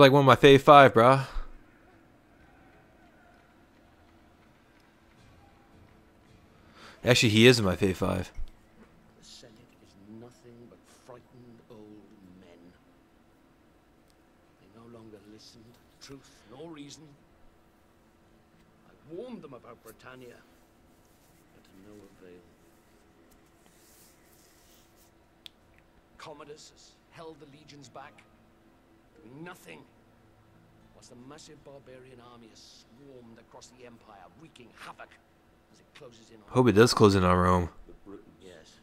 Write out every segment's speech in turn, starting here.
like one of my fave five, bruh. Actually, he is in my fave five. The Senate is nothing but frightened old men. They no longer listen to truth nor reason. I warned them about Britannia, but to no avail. Commodus has held the legions back, nothing, whilst the massive barbarian army has swarmed across the empire, wreaking havoc as it closes in on Hope it does close in on Rome. Yes.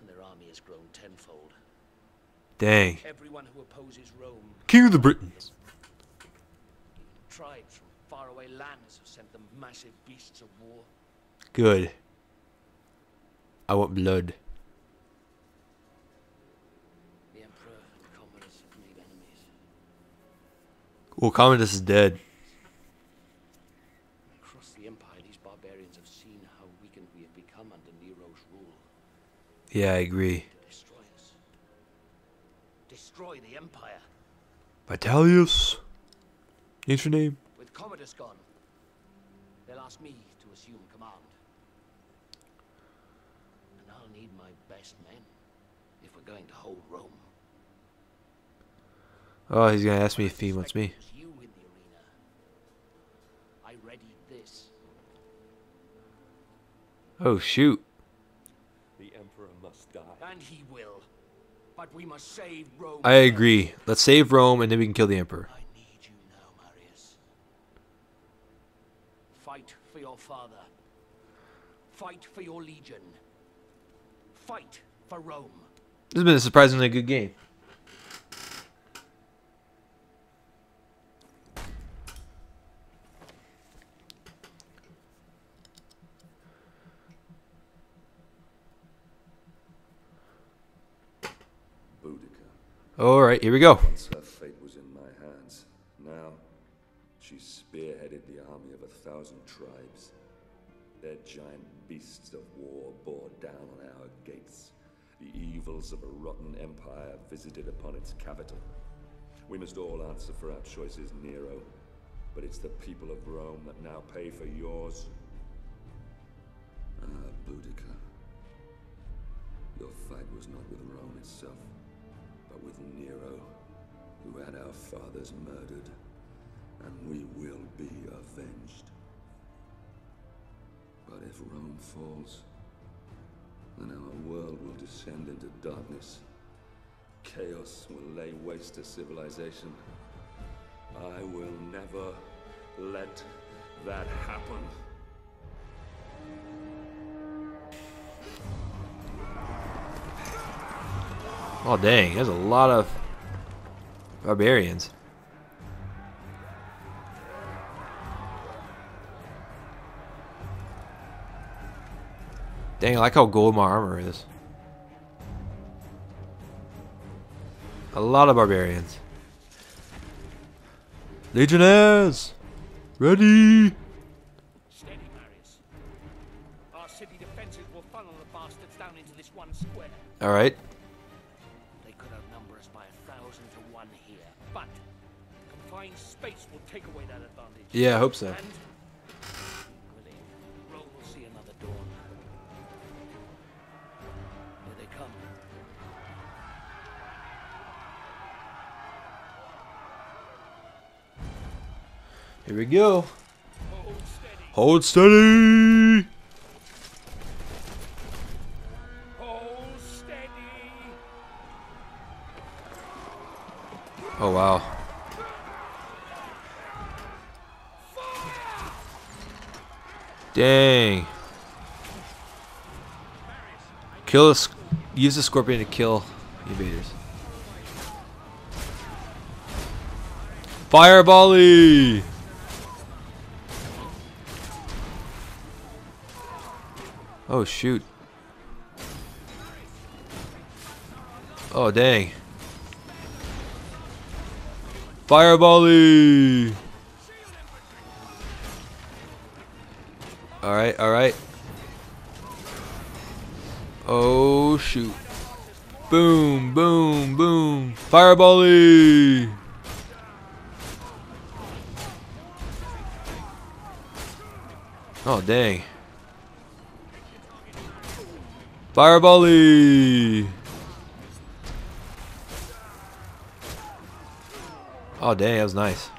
And their army has grown tenfold. Dang. Everyone who opposes Rome, King of the Britons. tribes from faraway lands have sent them massive beasts of war. Good. I want blood. The Emperor and Commodus have made enemies. Well, Commodus is dead. Across the Empire, these barbarians have seen how weakened we have become under Nero's rule. Yeah, I agree. Destroy us. Destroy the Empire. Vitellius. What's your name? With Commodus gone, they'll ask me to assume command. And I'll need my best men if we're going to hold Rome. Oh, he's gonna ask me if he wants me. It was you in the arena. I readied this. Oh shoot. The Emperor must die. And he will. But we must save Rome. I agree. Let's save Rome and then we can kill the Emperor. I need you now, Marius. Fight for your father. Fight for your legion. Fight for Rome. This has been a surprisingly good game. Boudica. Alright, here we go. Once her fate was in my hands. Now, she spearheaded the army of a thousand tribes. Their giant beasts of war bore down on our gates. The evils of a rotten empire visited upon its capital. We must all answer for our choices, Nero. But it's the people of Rome that now pay for yours. Ah, Boudica. Your fight was not with Rome itself, but with Nero, who had our fathers murdered, and we will be avenged. But if Rome falls, then our world will descend into darkness. Chaos will lay waste to civilization. I will never let that happen. Oh dang, there's a lot of barbarians. Dang, I like how gold my armor is. A lot of barbarians. Legionnaires! Ready! Steady, Marius. Our city defenses will funnel the bastards down into this one square. Alright. But confined space will take away that advantage. Yeah, I hope so. And equally, Rome will see another dawn. Here they come. Here we go. Hold steady. Hold steady! Kill the use the scorpion to kill invaders. Firebally! Oh shoot. Oh dang. Firebally! Alright, alright. Oh, shoot. Boom, boom, boom. Firebally! Oh, dang. Firebally! Oh, dang, that was nice.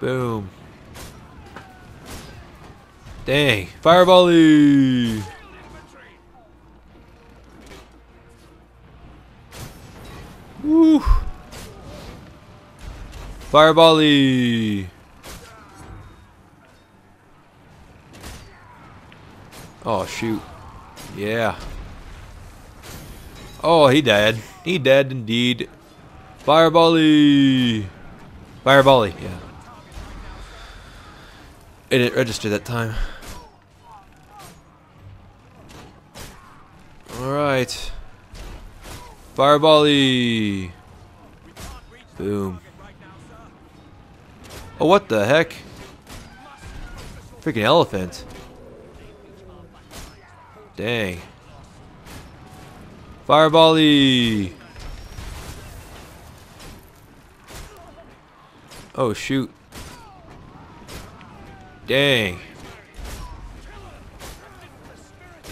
Boom. Dang. Firebally! Firebally! Oh, shoot. Yeah. Oh, he dead. He dead indeed. Firebally! Firebally, yeah. It didn't register that time. Alright. Firebally! Boom. Oh, what the heck? Freaking elephant. Dang. Firebally! Oh, shoot. Dang.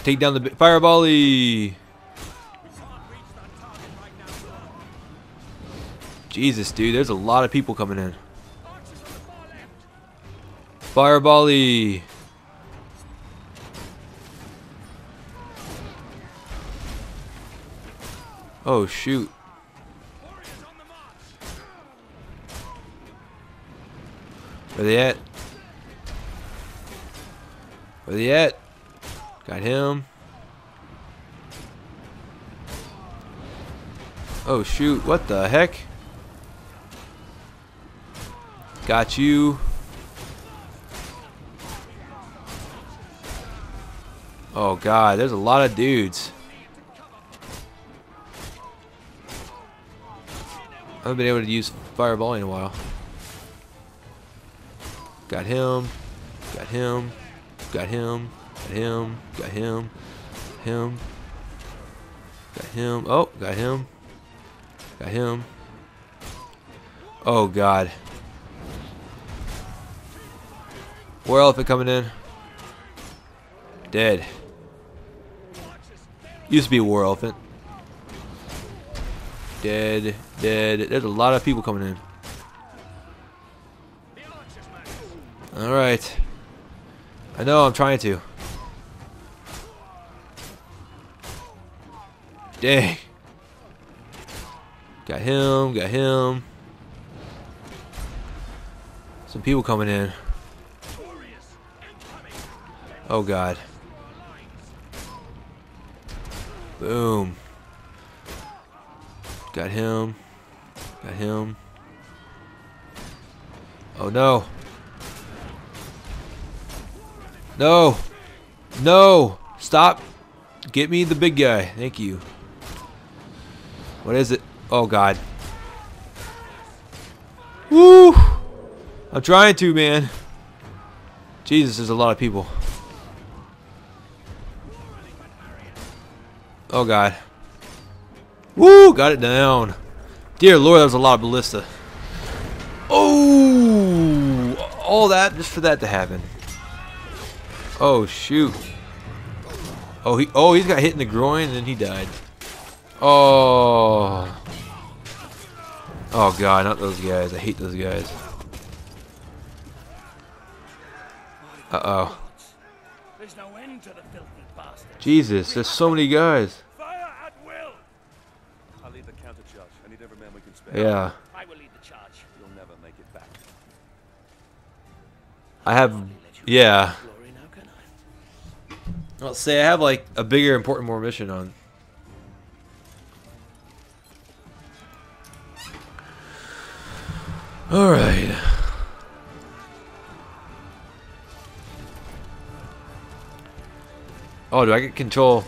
Take down the firebally. Jesus, dude, there's a lot of people coming in. Firebally. Oh, shoot. Where they at? Where they at? Got him. Oh shoot, what the heck? Got you. Oh god, there's a lot of dudes. I haven't been able to use fireball in a while. Got him. Got him. Got him. Got him. Got him. Him. Got him. Oh, got him. Got him. Oh god. War elephant coming in. Dead. Used to be a war elephant. Dead. Dead. There's a lot of people coming in. Alright. I know, I'm trying to. Dang. Got him, got him. Some people coming in. Oh god. Boom. Got him. Got him. Oh no. No. No. Stop. Get me the big guy. Thank you. What is it? Oh, God. Woo! I'm trying to, man. Jesus, there's a lot of people. Oh, God. Woo! Got it down. Dear Lord, that was a lot of ballista. Oh! All that just for that to happen. Oh shoot. Oh he oh he's got hit in the groin and then he died. Oh. Oh god, not those guys. I hate those guys. Uh oh. There's no end to the filthy bastard. Jesus, there's so many guys. Fire at will. I'll lead the counter charge. I need every man we can spare. Yeah. I will lead the charge. You'll never make it back. I have yeah. Glory now, can I'll say I have like a bigger important more mission on. All right. Oh, do I get control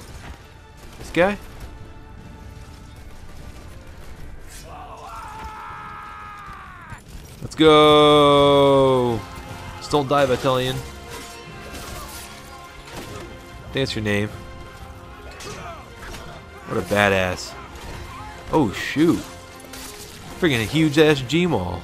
this guy? Let's go. Just don't die, Battalion. That's your name. What a badass. Oh, shoot. Freaking a huge ass G-Maul.